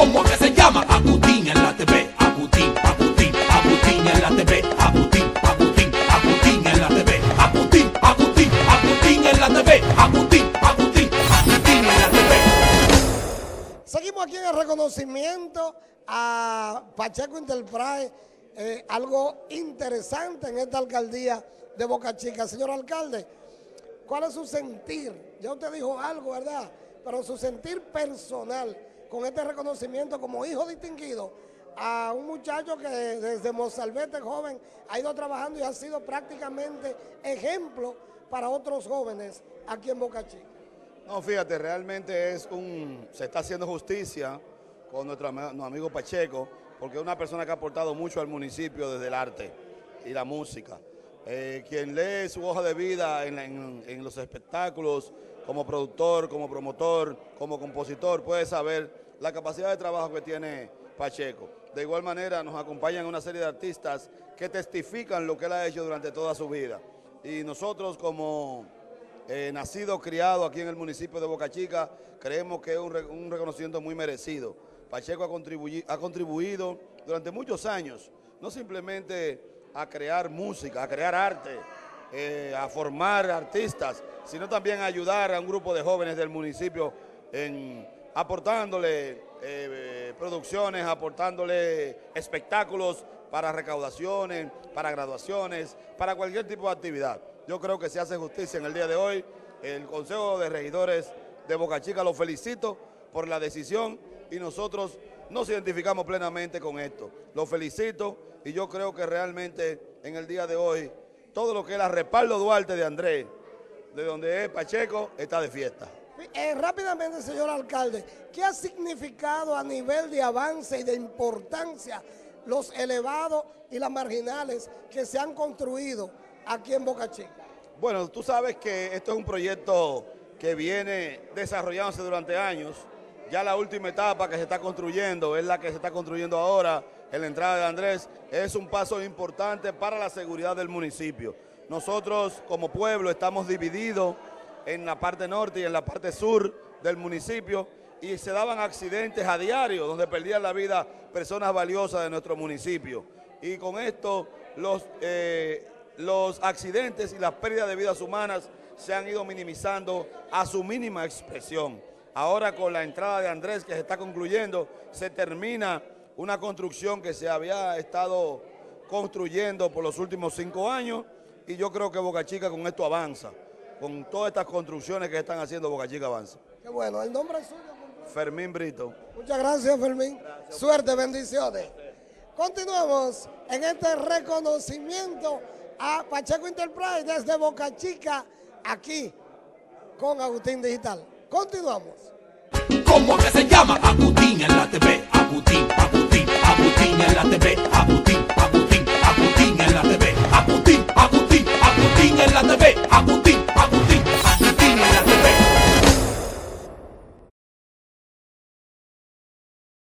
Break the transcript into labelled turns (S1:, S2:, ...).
S1: ¿Cómo que se llama? Agutín en la TV. Agutín, Agutín, Agutín en la TV. Agutín, Agutín, Agutín en la TV. Agutín, Agutín, Agutín en la TV. Agutín, Agutín, Agutín en la TV.
S2: Seguimos aquí en el reconocimiento a Pacheco Enterprise, eh, algo interesante en esta alcaldía de Boca Chica. Señor alcalde, ¿cuál es su sentir? Ya usted dijo algo, ¿verdad? Pero su sentir personal con este reconocimiento como hijo distinguido a un muchacho que desde Mozalbete joven ha ido trabajando y ha sido prácticamente ejemplo para otros jóvenes aquí en Boca Chica.
S3: No, fíjate, realmente es un, se está haciendo justicia con nuestro, nuestro amigo Pacheco, porque es una persona que ha aportado mucho al municipio desde el arte y la música. Eh, quien lee su hoja de vida en, los espectáculos, como productor, como promotor, como compositor, puede saber la capacidad de trabajo que tiene Pacheco. De igual manera, nos acompañan una serie de artistas que testifican lo que él ha hecho durante toda su vida. Y nosotros como eh, nacido, criado aquí en el municipio de Boca Chica, creemos que es un, re- un reconocimiento muy merecido. Pacheco ha contribuido durante muchos años, no simplemente a crear música, a crear arte, eh, a formar artistas, sino también a ayudar a un grupo de jóvenes del municipio en aportándole eh, producciones, aportándole espectáculos para recaudaciones, para graduaciones, para cualquier tipo de actividad. Yo creo que se hace justicia en el día de hoy. El Consejo de Regidores de Boca Chica lo felicito por la decisión y nosotros nos identificamos plenamente con esto. Lo felicito y yo creo que realmente en el día de hoy todo lo que es la respaldo Duarte de Andrés, de donde es Pacheco, está de fiesta.
S2: Eh, rápidamente, señor alcalde, ¿qué ha significado a nivel de avance y de importancia los elevados y las marginales que se han construido aquí en Boca Chica?
S3: Bueno, tú sabes que esto es un proyecto que viene desarrollándose durante años. Ya la última etapa que se está construyendo es la que se está construyendo ahora en la entrada de Andrés. Es un paso importante para la seguridad del municipio. Nosotros como pueblo estamos divididos en la parte norte y en la parte sur del municipio y se daban accidentes a diario donde perdían la vida personas valiosas de nuestro municipio. Y con esto los, eh, los accidentes y las pérdidas de vidas humanas se han ido minimizando a su mínima expresión. Ahora con la entrada de Andrés que se está concluyendo, se termina una construcción que se había estado construyendo por los últimos cinco años y yo creo que Boca Chica con esto avanza. Con todas estas construcciones que están haciendo Boca Chica avanza.
S2: Qué bueno, el nombre es suyo.
S3: Fermín Brito.
S2: Muchas gracias, Fermín. Suerte, bendiciones. Continuamos en este reconocimiento a Pacheco Enterprise desde Boca Chica, aquí con Agustín Digital. Continuamos.
S1: ¿Cómo que se llama? Agustín en la TV. Agustín, Agustín, Agustín en la TV.